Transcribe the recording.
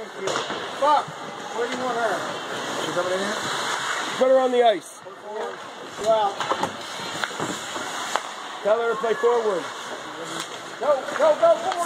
Fuck. Where do you want her? She's in here? Put her on the ice. Well, Tell her to play forward. go, go, go go!